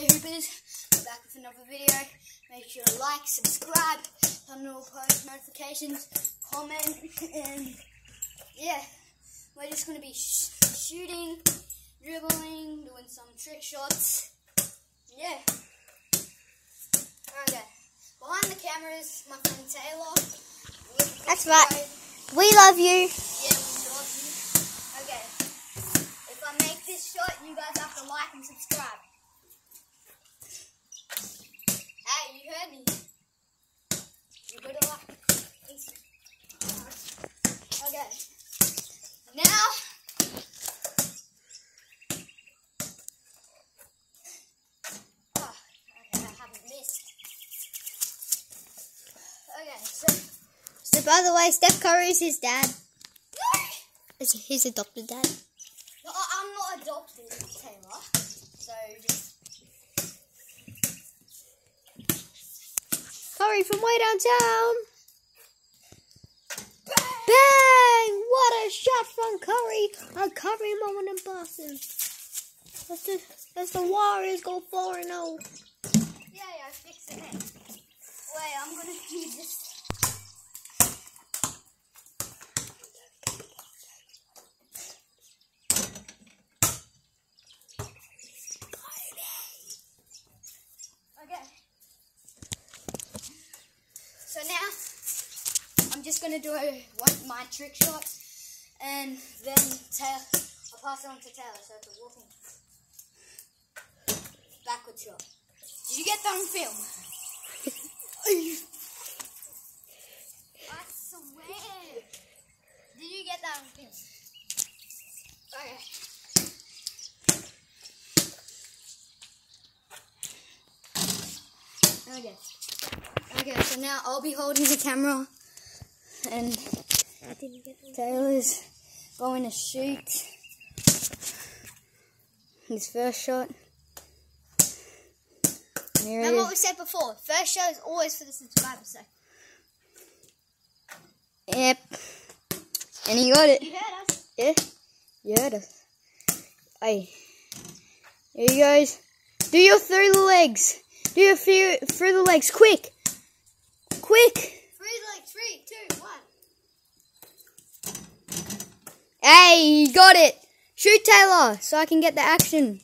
Hey Hoopers, we're back with another video. Make sure to like, subscribe, turn on all post notifications, comment, and yeah, we're just going to be sh shooting, dribbling, doing some trick shots. Yeah. Okay. Behind the camera is my friend Taylor. That's right. We love you. Yeah, we love you. Okay. If I make this shot, you guys have to like and subscribe. Hey, you heard me. You better like. Okay. Now. Oh, okay, I haven't missed. Okay, so. So, by the way, Steph Curry is his dad. No! It's his adopted dad. No, I'm not adopted, Taylor. So just Curry from way downtown. bang! Bang! What a shot from Curry. A Curry moment in Boston. That's the, that's the Warriors go 4 0. Yeah, yeah, I fixed it. Wait, I'm gonna do this. Okay. So now I'm just gonna do a, one my trick shot, and then Taylor, I'll pass it on to Taylor. So it's a walking backward shot. Did you get that on film? I swear. Did you get that on film? Okay. Okay. Okay, so now I'll be holding the camera and Taylor's going to shoot his first shot. Remember what we said before? First shot is always for the subscriber, So. Yep. And he got it. You heard us. Yeah. You heard us. Hey. Here you guys. Do your through the legs. Do your through, through the legs. Quick. Quick. Three, like three, two, one. Hey, got it. Shoot Taylor so I can get the action.